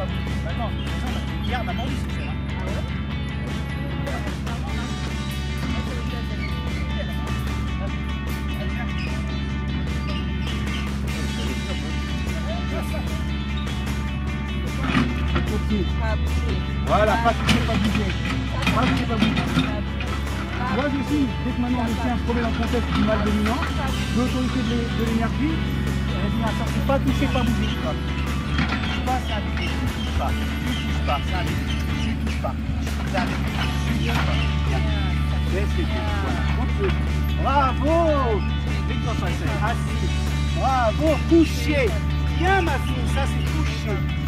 pas bouger. Bah non, hier, on a Voilà, pas toucher, pas bouger. Pas toucher, pas bouger. Moi aussi, dès que maintenant le chien se remet dans le contexte du mal dominant, l'autorité de l'énergie, elle dit attention, pas toucher, pas bouger. Touche pas, un Tu touches pas. Tu touches pas, un Tu touches pas. Un Tu touches pas. Bravo Assis. Bravo, coucher. Bien ma fille, ça c'est coucher.